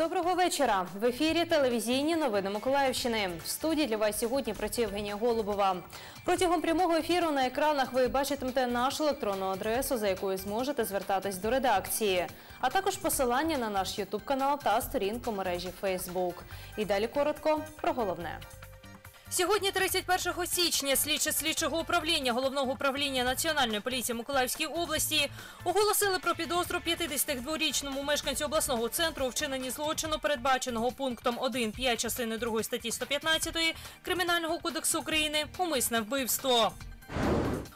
Доброго вечора. В ефірі телевізійні новини Миколаївщини. В студії для вас сьогодні працює Євгенія Голубова. Протягом прямого ефіру на екранах ви бачитимете нашу електронну адресу, за якою зможете звертатись до редакції, а також посилання на наш ютуб канал та сторінку мережі Фейсбук. І далі коротко про головне. Сьогодні, 31 січня, слідчі слідчого управління головного управління Національної поліції Миколаївській області оголосили про підозру 52-річному мешканцю обласного центру у вчиненні злочину, передбаченого пунктом 1.5 частини 2 статті 115 Кримінального кодексу України умисне вбивство.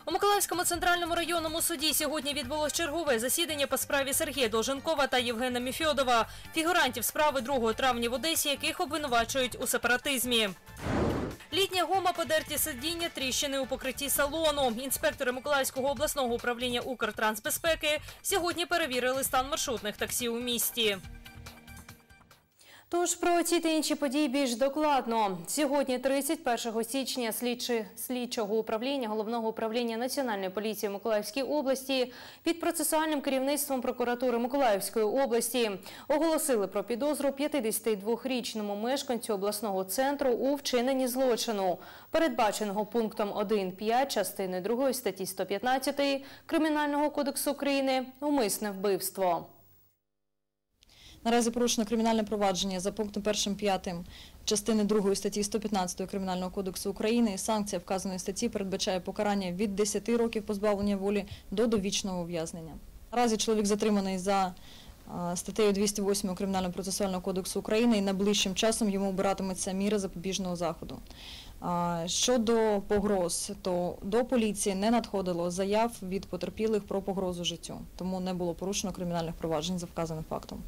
У Миколаївському центральному районному суді сьогодні відбулось чергове засідання по справі Сергія Долженкова та Євгена Міфьодова, фігурантів справи 2 травня в Одесі, яких обвинувачують у сепаратизмі. Літня гома подерті сидіння, тріщини у покритті салону. Інспектори Миколаївського обласного управління Укртрансбезпеки сьогодні перевірили стан маршрутних таксі у місті. Тож про ці та інші події більш докладно. Сьогодні, 31 січня, слідчі слідчого управління головного управління Національної поліції Миколаївської області під процесуальним керівництвом прокуратури Миколаївської області оголосили про підозру 52-річному мешканцю обласного центру у вчиненні злочину, передбаченого пунктом 1.5 частини 2 статті 115 Кримінального кодексу України умисне вбивство. Наразі порушено кримінальне провадження за пунктом 1.5 частини 2 статті 115 Кримінального кодексу України. Санкція вказаної статті передбачає покарання від 10 років позбавлення волі до довічного ув'язнення. Наразі чоловік затриманий за статтею 208 Кримінального процесуального кодексу України і найближчим часом йому обиратиметься міра запобіжного заходу. Щодо погроз, то до поліції не надходило заяв від потерпілих про погрозу життю, тому не було порушено кримінальних проваджень за вказаним фактом.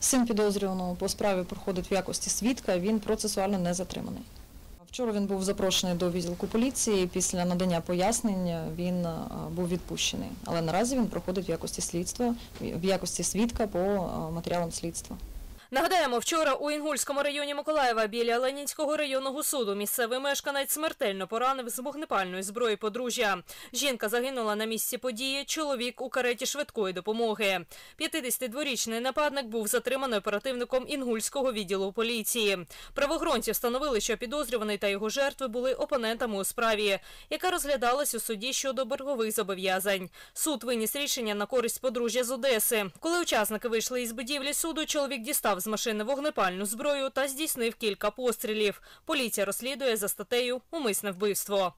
Син підозрюваного по справі проходить в якості свідка, він процесуально не затриманий. Вчора він був запрошений до відділку поліції. Після надання пояснень він був відпущений. Але наразі він проходить в якості слідства, в якості свідка по матеріалам слідства. Нагадаємо, вчора у Інгульському районі Миколаєва біля Ленінського районного суду місцевий мешканець смертельно поранив з вогнепальної зброї подружжя. Жінка загинула на місці події, чоловік у кареті швидкої допомоги. 52-річний нападник був затриманий оперативником Інгульського відділу поліції. Правоохоронці встановили, що підозрюваний та його жертви були опонентами у справі, яка розглядалась у суді щодо боргових зобов'язань. Суд виніс рішення на користь подружжя з Одеси. Коли учасники вийшли із будівлі суду, чоловік дістав з машини вогнепальну зброю та здійснив кілька пострілів. Поліція розслідує за статтею Умисне вбивство.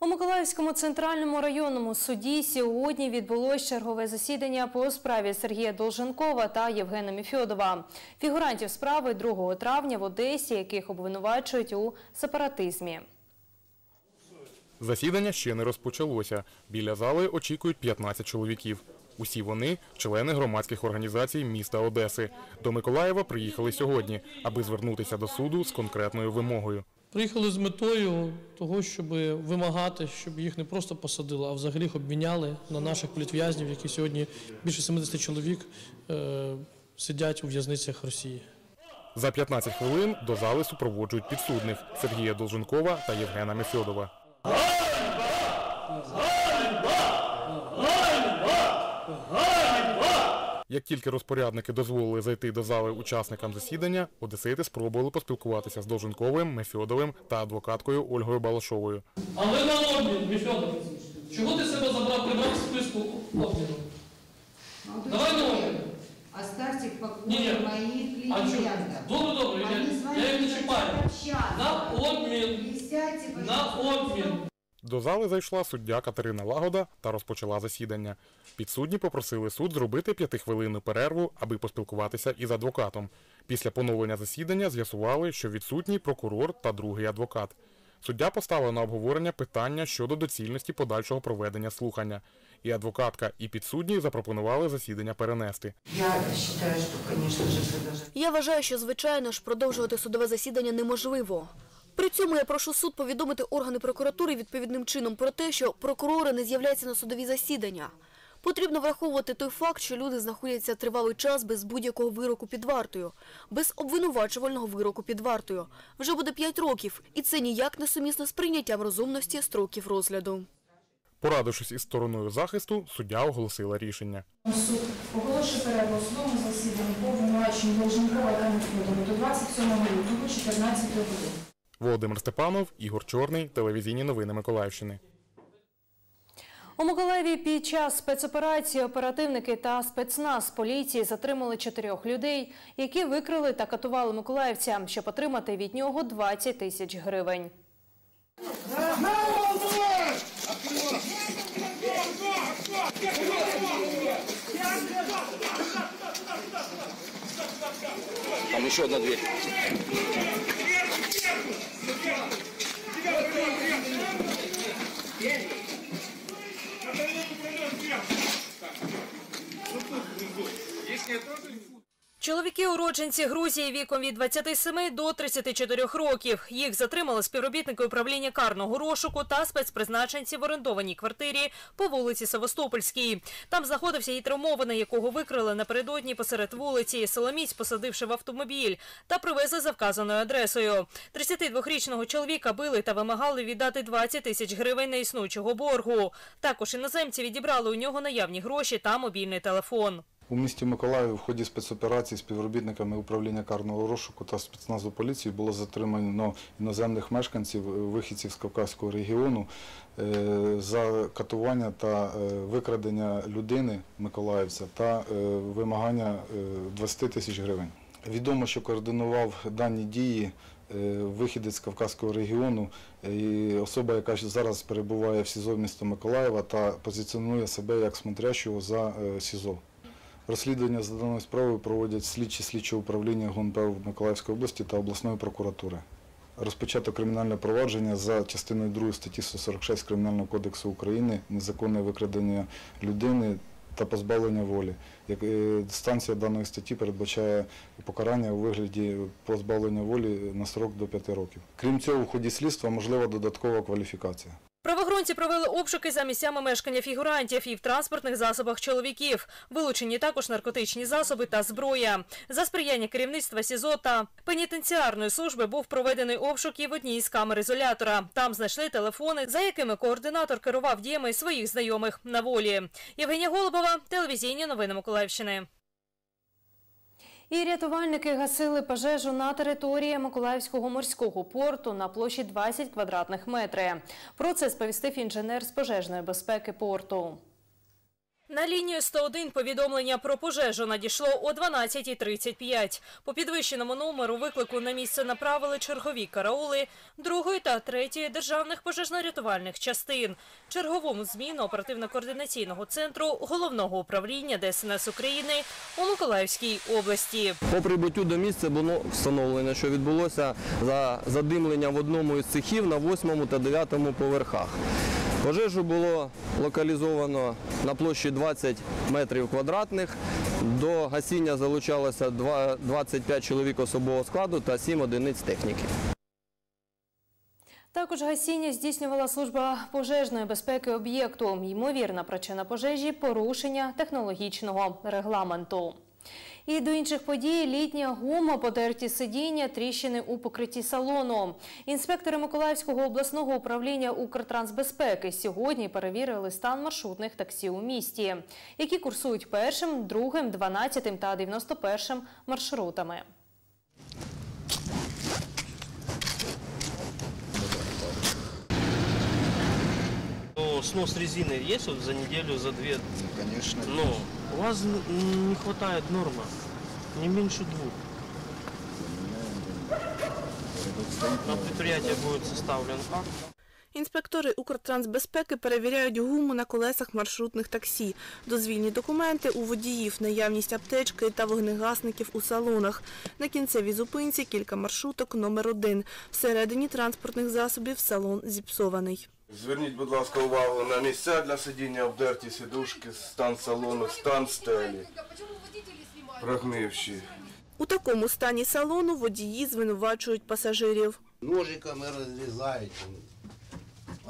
У Миколаївському центральному районному суді сьогодні відбулось чергове засідання по справі Сергія Долженкова та Євгена Міфьодова, фігурантів справи 2 травня в Одесі, яких обвинувачують у сепаратизмі. Засідання ще не розпочалося. Біля зали очікують 15 чоловіків. Усі вони члени громадських організацій міста Одеси. До Миколаєва приїхали сьогодні, аби звернутися до суду з конкретною вимогою. Приїхали з метою того, щоб вимагати, щоб їх не просто посадили, а взагалі їх обміняли на наших політв'язнів, які сьогодні більше 70 чоловік е, сидять у в'язницях Росії. За 15 хвилин до зали супроводжують підсудних Сергія Долженкова та Євгена Мефьодова. Як тільки розпорядники дозволили зайти до зали учасникам засідання, одесити спробували поспілкуватися з Долженковим, Мефьодовим та адвокаткою Ольгою Балашовою. Але на обмін, Міфьодор, чого ти себе забрав прибрав в списку обміну? Давай на обмін. Оставьте в покое моих клиентов. Добре, добре, я їх не чіпаю. На обмін. На обмін. До зали зайшла суддя Катерина Лагода та розпочала засідання. Підсудні попросили суд зробити п'ятихвилинну перерву, аби поспілкуватися із адвокатом. Після поновлення засідання з'ясували, що відсутній прокурор та другий адвокат. Суддя поставила на обговорення питання щодо доцільності подальшого проведення слухання. І адвокатка, і підсудні запропонували засідання перенести. Я вважаю, що звичайно ж продовжувати судове засідання неможливо. При цьому я прошу суд повідомити органи прокуратури відповідним чином про те, що прокурори не з'являються на судові засідання. Потрібно враховувати той факт, що люди знаходяться тривалий час без будь-якого вироку під вартою, без обвинувачувального вироку під вартою. Вже буде 5 років, і це ніяк не сумісно з прийняттям розумності строків розгляду. Порадившись із стороною захисту, суддя оголосила рішення. Суд оголошує перерву у судовому засіданні по обвинуваченню Долженкова та Миколаєва до 27 лютого 14 години. Володимир Степанов, Ігор Чорний, телевізійні новини Миколаївщини. У Миколаєві під час спецоперації оперативники та спецназ поліції затримали чотирьох людей, які викрили та катували миколаївця, щоб отримати від нього 20 тисяч гривень. Там еще одна дверь. Уродженці Грузії віком від 27 до 34 років. Їх затримали співробітники управління карного розшуку та спецпризначенці в орендованій квартирі по вулиці Севастопольській. Там знаходився і травмований, якого викрили напередодні посеред вулиці. Соломіць посадивши в автомобіль та привезли за вказаною адресою. 32-річного чоловіка били та вимагали віддати 20 тисяч гривень неіснуючого боргу. Також іноземці відібрали у нього наявні гроші та мобільний телефон. У місті Миколаїв в ході спецоперації співробітниками управління карного розшуку та спецназу поліції було затримано іноземних мешканців, е, вихідців з Кавказького регіону е, за катування та е, викрадення людини миколаївця та вимагання е, 20 тисяч гривень. Відомо, що координував дані дії вихідець з Кавказького регіону, і особа, яка зараз перебуває в СІЗО міста Миколаєва та позиціонує себе як смотрящого за СІЗО. Розслідування за даною справою проводять слідчі слідчого управління ГУНП в Миколаївської області та обласної прокуратури. Розпочато кримінальне провадження за частиною 2 статті 146 Кримінального кодексу України незаконне викрадення людини та позбавлення волі. Е, станція даної статті передбачає покарання у вигляді позбавлення волі на срок до 5 років. Крім цього, у ході слідства можлива додаткова кваліфікація. Правоохоронці провели обшуки за місцями мешкання фігурантів і в транспортних засобах чоловіків. Вилучені також наркотичні засоби та зброя. За сприяння керівництва СІЗО та пенітенціарної служби був проведений обшук і в одній із камер ізолятора. Там знайшли телефони, за якими координатор керував діями своїх знайомих на волі. Євгенія Голубова, телевізійні новини Миколаївщини. І рятувальники гасили пожежу на території Миколаївського морського порту на площі 20 квадратних метрів. Про це сповістив інженер з пожежної безпеки порту. На лінію 101 повідомлення про пожежу надійшло о 12.35. По підвищеному номеру виклику на місце направили чергові караули другої та третьої державних пожежно-рятувальних частин, черговому зміну оперативно-координаційного центру головного управління ДСНС України у Миколаївській області. По прибуттю до місця було встановлено, що відбулося за задимлення в одному із цехів на 8 та 9 поверхах. Пожежу було локалізовано на площі 20 метрів квадратних. До гасіння залучалося два- 25 чоловік особового складу та 7 одиниць техніки. Також гасіння здійснювала служба пожежної безпеки об'єкту. Ймовірна причина пожежі – порушення технологічного регламенту. І до інших подій – літня гума, потерті сидіння, тріщини у покритті салону. Інспектори Миколаївського обласного управління Укртрансбезпеки сьогодні перевірили стан маршрутних таксі у місті, які курсують першим, другим, 12 та 91 маршрутами. Ну, снос резины есть вот за неделю, за две? Конечно. Ну, у вас не хватает норма. Не меньше двух. На предприятие будет составлен акт. Інспектори Укртрансбезпеки перевіряють гуму на колесах маршрутних таксі, дозвільні документи у водіїв, наявність аптечки та вогнегасників у салонах. На кінцевій зупинці кілька маршруток номер один. Всередині транспортних засобів салон зіпсований. Зверніть, будь ласка, увагу на місця для сидіння, обдерті сидушки, стан салону, стан стелі, прогнивші. У такому стані салону водії звинувачують пасажирів. Ножиками розрізають,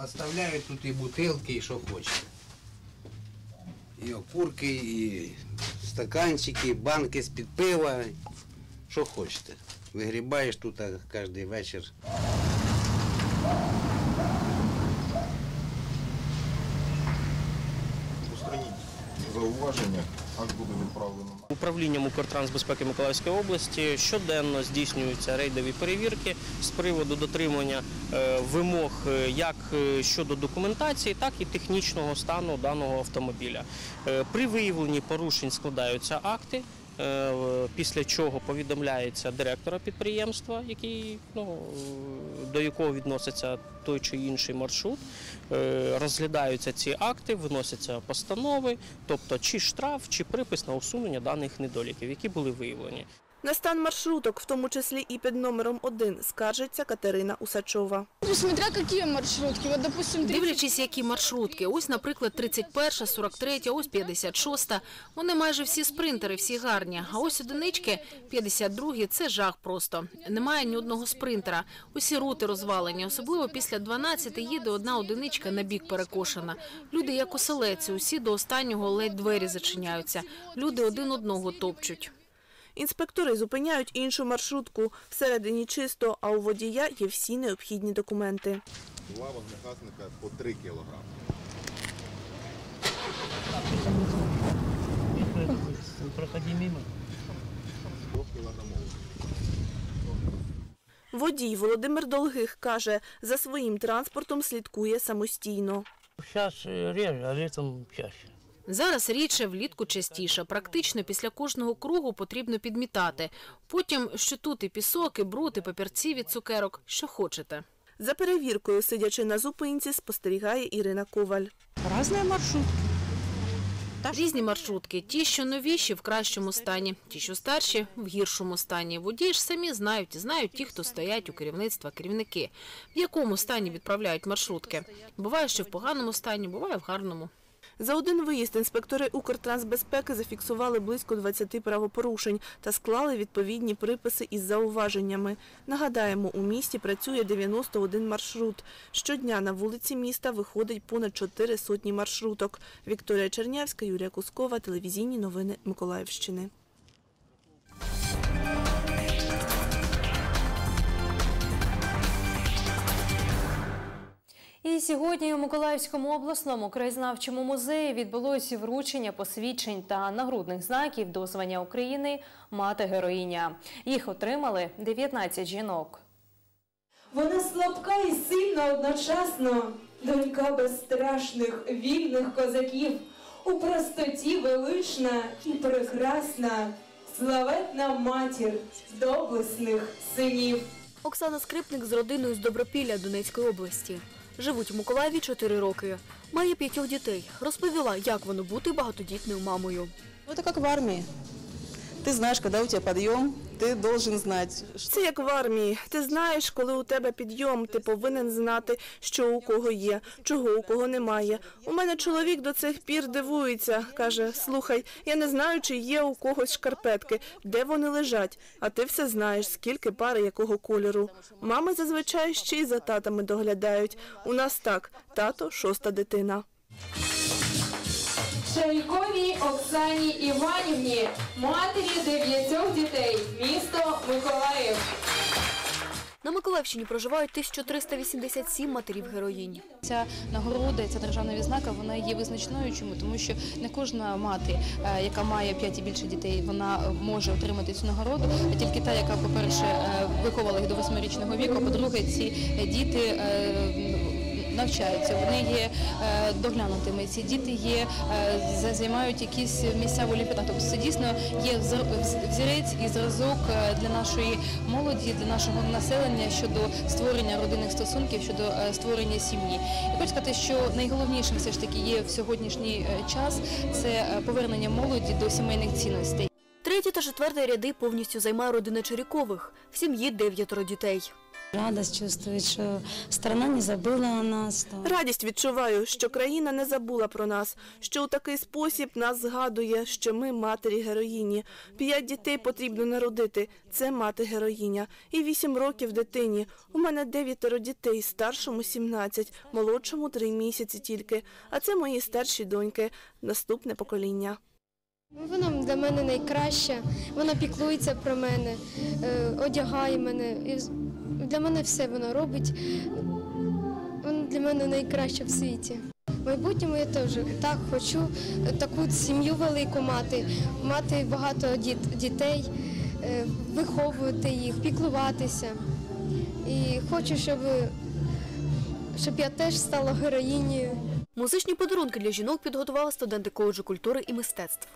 оставляють тут і бутилки, і що хочете. І окурки, і стаканчики, і банки з-під пива, що хочете. Вигрібаєш тут кожен вечір. Зауваження, акт буде відправлено. Управлінням Укртрансбезпеки Миколаївської області щоденно здійснюються рейдові перевірки з приводу дотримання е, вимог е, як е, щодо документації, так і технічного стану даного автомобіля. При виявленні порушень складаються акти. Е, Після чого повідомляється директора підприємства, який, ну, е, до якого відноситься той чи інший маршрут, Е, розглядаються ці акти, виносяться постанови, тобто чи штраф, чи припис на усунення даних недоліків, які були виявлені. На стан маршруток, в тому числі і під номером 1, скаржиться Катерина Усачова. Смотря маршрутки. Вот, допустим, 30... Дивлячись, які маршрутки. Ось, наприклад, 31, 43, ось 56. Вони майже всі спринтери, всі гарні. А ось одинички, 52 – це жах просто. Немає ні одного спринтера. Усі рути розвалені. Особливо після 12 їде одна одиничка на бік перекошена. Люди як оселеці, усі до останнього ледь двері зачиняються. Люди один одного топчуть. Інспектори зупиняють іншу маршрутку. Всередині чисто, а у водія є всі необхідні документи. Два вогнегасника по 3 кілограми. Проходи мимо. Водій Володимир Долгих каже, за своїм транспортом слідкує самостійно. Зараз реже, а літом чаще. Зараз рідше, влітку частіше. Практично після кожного кругу потрібно підмітати. Потім, що тут і пісок, і бруд, і папірці від цукерок, що хочете. За перевіркою, сидячи на зупинці, спостерігає Ірина Коваль. Різні маршрутки. Різні маршрутки. Ті, що новіші, в кращому стані, ті, що старші, в гіршому стані. Водії ж самі знають, і знають ті, хто стоять у керівництва, керівники. В якому стані відправляють маршрутки. Буває, що в поганому стані, буває в гарному. За один виїзд інспектори Укртрансбезпеки зафіксували близько 20 правопорушень та склали відповідні приписи із зауваженнями. Нагадаємо, у місті працює 91 маршрут. Щодня на вулиці міста виходить понад 4 сотні маршруток. Вікторія Чернявська, Юрія Кускова, телевізійні новини Миколаївщини. І сьогодні у Миколаївському обласному краєзнавчому музеї відбулося вручення посвідчень та нагрудних знаків до звання України Мати героїня. Їх отримали 19 жінок. Вона слабка і сильна одночасно, донька безстрашних вільних козаків, у простоті велична і прекрасна, славетна матір доблесних синів. Оксана Скрипник з родиною з Добропілля Донецької області. Живуть у Миколаєві 4 роки. Має п'ятьох дітей. Розповіла, як воно бути багатодітною мамою. Ну, это как в армии. Ты знаешь, когда у тебя подъем, ты должен знать. Це як в армії. Ти знаєш, коли у тебе підйом, ти повинен знати, що у кого є, чого у кого немає. У мене чоловік до цих пір дивується. Каже: слухай, я не знаю, чи є у когось шкарпетки, де вони лежать. А ти все знаєш, скільки пари якого кольору. Мами зазвичай ще й за татами доглядають. У нас так, тато шоста дитина. Шаріковій Оксані Іванівні, матері дев'ятьох дітей, місто Миколаїв. На Миколаївщині проживають 1387 матерів-героїнь. Ця нагорода, ця державна відзнака, вона є визначною. Чому? Тому що не кожна мати, е, яка має 5 і більше дітей, вона може отримати цю нагороду, а тільки та, яка, по-перше, е, виховала їх до восьмирічного віку, по-друге, ці діти е, навчаються, вони є е, доглянутими. Ці діти є, е, займають якісь місця в олімпіадах. Тобто це дійсно є взірець і зразок е, для нашої молоді, для нашого населення щодо створення родинних стосунків, щодо створення сім'ї. І хочу сказати, що найголовнішим все ж таки є в сьогоднішній час це повернення молоді до сімейних цінностей. Третій та четвертий ряди повністю займає родина Чирякових. В сім'ї дев'ятеро дітей. Радость чувствует, что страна не забыла о нас. Радість відчуваю, що країна не забула про нас, що у такий спосіб нас згадує, що ми матері героїні. П'ять дітей потрібно народити. Це мати героїня. І вісім років дитині. У мене дев'ятеро дітей, старшому 17, молодшому три місяці тільки. А це мої старші доньки, наступне покоління. Вона для мене найкраща, вона піклується про мене, е, одягає мене. Для мене все вона робить. Вона для мене найкраща в світі. В майбутньому я теж так хочу таку сім'ю велику мати, мати багато дітей, е, виховувати їх, піклуватися. І хочу, щоб, щоб я теж стала героїнею. Музичні подарунки для жінок підготували студенти коледжу культури і мистецтв.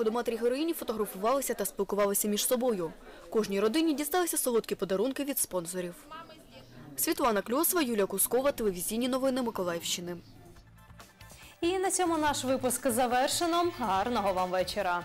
Заходу матері героїні фотографувалися та спілкувалися між собою. Кожній родині дісталися солодкі подарунки від спонсорів. Світлана Кльосова, Юлія Кускова, телевізійні новини Миколаївщини. І на цьому наш випуск завершено. Гарного вам вечора.